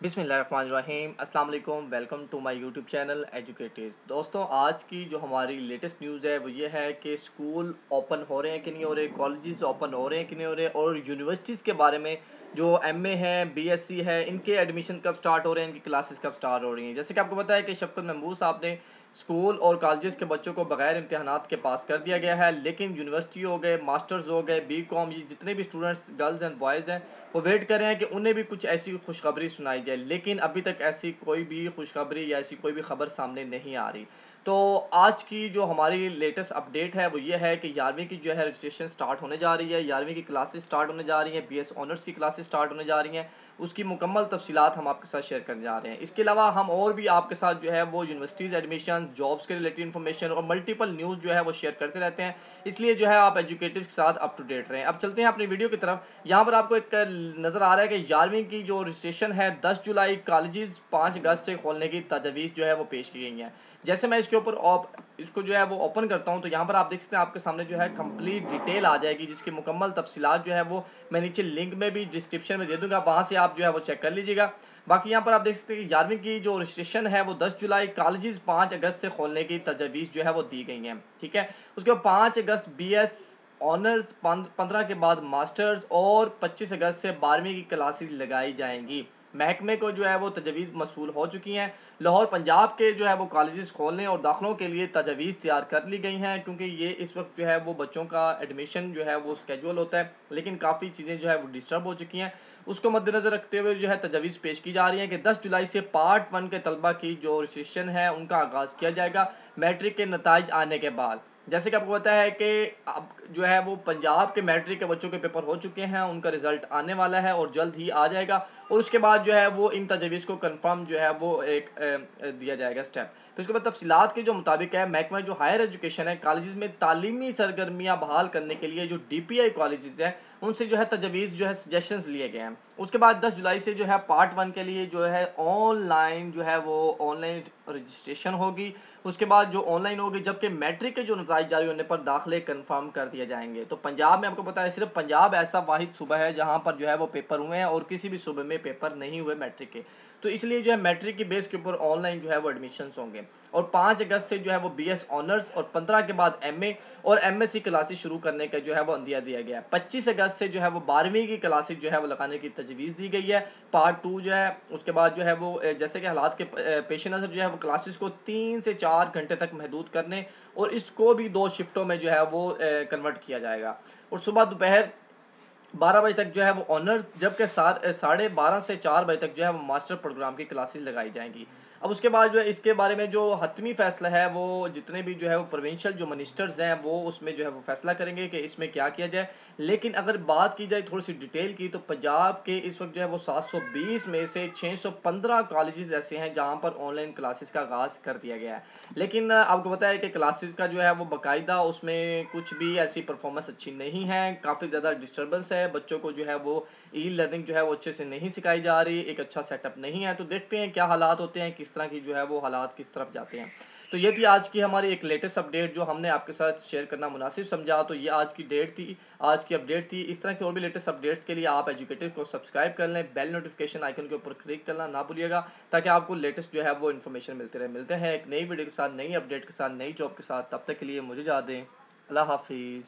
बिसमीम अस्सलाम वालेकुम welcome to my YouTube channel educated. दोस्तों, आज की जो हमारी लेटेस्ट न्यूज़ है, वो ये है कि स्कूल ओपन हो रहे हैं कि नहीं हो रहे, कॉलेजेस ओपन हो रहे हैं कि नहीं हो रहे, और यूनिवर्सिटीज़ के बारे में जो एम ए है बी एस सी है, इनके एडमिशन कब स्टार्ट हो रहे हैं, इनकी क्लासेस कब स्टार्ट हो रही हैं। जैसे कि आपको पता है कि शफकत महमूद साहब ने स्कूल और कॉलेजेस के बच्चों को बगैर इम्तहान के पास कर दिया गया है, लेकिन यूनिवर्सिटी हो गए, मास्टर्स हो गए बी कॉम ये जितने भी स्टूडेंट्स गर्ल्स एंड बॉयज़ हैं, वो वेट कर रहे हैं कि उन्हें भी कुछ ऐसी खुशखबरी सुनाई जाए। लेकिन अभी तक ऐसी कोई भी खुशखबरी या ऐसी कोई भी खबर सामने नहीं आ रही। तो आज की जो हमारी लेटेस्ट अपडेट है, वो ये है कि ग्यारहवीं की जो है रजिस्ट्रेशन स्टार्ट होने जा रही है। यारवीं की क्लासेस स्टार्ट होने जा रही हैं बीएस ऑनर्स की क्लासेस स्टार्ट होने जा रही हैं। उसकी मुकम्मल तफसीलात हम आपके साथ शेयर करने जा रहे हैं। इसके अलावा हम और भी आपके साथ जो है वो यूनिवर्सिटीज़ एडमिशन जॉब्स के रिलेटेड इन्फॉर्मेशन और मल्टीपल न्यूज़ जो है वो शेयर करते रहते हैं। इसलिए जो है आप एजुकेटिव के साथ अप टू डेट रहें। अब चलते हैं अपनी वीडियो की तरफ़। यहाँ पर आपको एक नज़र आ रहा है कि ग्यारहवीं की जो रजिस्ट्रेशन है, दस जुलाई कॉलेज़ पाँच अगस्त से खोलने की तजवीज़ जो है वो पेश की गई हैं। जैसे मैं इसके ऊपर इसको जो है वो ओपन करता हूँ तो यहाँ पर आप देख सकते हैं आपके सामने जो है कंप्लीट डिटेल आ जाएगी, जिसकी मुकम्मल तफसीलात जो है वो मैं नीचे लिंक में भी डिस्क्रिप्शन में दे दूँगा, वहाँ से आप जो है वो चेक कर लीजिएगा। बाकी यहाँ पर आप देख सकते हैं कि ग्यारहवीं की जो रजिस्ट्रेशन है वो दस जुलाई कॉलेज पाँच अगस्त से खोलने की तजवीज़ जो है वो दी गई हैं, ठीक है? उसके बाद पाँच अगस्त बी एस ऑनर्स पंद्रह के बाद मास्टर्स और पच्चीस अगस्त से बारहवीं की क्लासेस लगाई जाएँगी। महकमे को जो है वो तजवीज़ मसूल हो चुकी हैं। लाहौर, पंजाब के जो है वो कॉलेज़ खोलने और दाखिलों के लिए तजवीज़ तैयार कर ली गई हैं, क्योंकि ये इस वक्त जो है वो बच्चों का एडमिशन जो है वो स्केजुअल होता है, लेकिन काफ़ी चीज़ें जो है वो डिस्टर्ब हो चुकी हैं। उसको मद्देनज़र रखते हुए जो है तजवीज़ पेश की जा रही है कि दस जुलाई से पार्ट वन के तलबा की जो रजिस्ट्रेशन है, उनका आगाज़ किया जाएगा मैट्रिक के नतज आने के बाद। जैसे कि आपको पता है कि अब जो है वो पंजाब के मैट्रिक के बच्चों के पेपर हो चुके हैं, उनका रिज़ल्ट आने वाला है और जल्द ही आ जाएगा। और उसके बाद जो है वो इन तजवीज़ को कंफर्म जो है वो एक दिया जाएगा स्टेप फिर उसके बाद तफसीत के जो मुताबिक है, महकमा जो हायर एजुकेशन है कॉलेज़ में तालीमी सरगर्मियाँ बहाल करने के लिए जो डी पी आई कॉलेज़ हैं, उनसे जो है तजवीज़ जो है सजेशंस लिए गए हैं। उसके बाद दस जुलाई से जो है पार्ट वन के लिए जो है ऑनलाइन जो है वो ऑनलाइन रजिस्ट्रेशन होगी। उसके बाद जो ऑनलाइन होगी, जबकि मैट्रिक के जो नतज जारी होने पर दाखिले कन्फर्म कर दिए जाएँगे तो पंजाब में आपको है सिर्फ़ पंजाब ऐसा वाहिद सूबा है जहाँ पर जो है वो पेपर हुए हैं और किसी भी सूबे में पेपर नहीं हुए मैट्रिक के तो इसलिए जो है मैट्रिक की बेस के ऊपर ऑनलाइन जो है वो एडमिशन्स होंगे और पाँच अगस्त से जो है वो बी एस ऑनर्स और पंद्रह के बाद एम ए और एम एस क्लासेज शुरू करने का जो है वो अंदिया दिया गया है पच्चीस अगस्त से जो है वो बारहवीं की क्लासेज जो है वो लगाने की तजवीज़ दी गई है पार्ट टू जो है उसके बाद जो है वो जैसे कि हालात के पेश नज़र जो है वो क्लासेस को तीन से चार घंटे तक महदूद करने और इसको भी दो शिफ्टों में जो है वो कन्वर्ट किया जाएगा। और सुबह दोपहर बारह बजे तक जो है वो ऑनर्स जबकि साढ़े बारह से चार बजे तक जो है वो मास्टर प्रोग्राम की क्लासेस लगाई जाएँगी। अब उसके बाद जो है, इसके बारे में जो हतमी फ़ैसला है, वो जितने भी जो है, वो प्रोविंशियल जो मिनिस्टर्स हैं, वो उसमें जो है, वो फैसला करेंगे कि इसमें क्या किया जाए। लेकिन अगर बात की जाए थोड़ी सी डिटेल की तो पंजाब के इस वक्त जो है, वो 720 में से 615 कॉलेजेस ऐसे हैं, जहाँ पर ऑनलाइन क्लासेस का आगाज़ कर दिया गया है। लेकिन आपको पता है कि क्लासेस का जो है, वो बाकायदा उसमें कुछ भी ऐसी परफॉर्मेंस अच्छी नहीं है। काफ़ी ज़्यादा डिस्टर्बेंस है, बच्चों को जो है, वो ई लर्निंग जो है, वो अच्छे से नहीं सिखाई जा रही, एक अच्छा सेटअप नहीं है। तो देखते हैं क्या हालात होते हैं, किस किस तरह की जो है वो हालात किस तरफ़ जाते हैं। तो ये थी आज की हमारी एक लेटेस्ट अपडेट जो हमने आपके साथ शेयर करना मुनासिब समझा। तो ये आज की डेट थी, आज की अपडेट थी। इस तरह की और भी लेटेस्ट अपडेट्स के लिए आप एजुकेटेड को सब्सक्राइब कर लें बेल नोटिफिकेशन आइकन के ऊपर क्लिक करना ना भूलिएगा, ताकि आपको लेटेस्ट जो है वो इन्फॉर्मेशन मिलते रहे। मिलते हैं एक नई वीडियो के साथ, नई अपडेट के साथ, नई जॉब के साथ। तब तक के लिए मुझे जा दें। अल्लाह हाफिज़।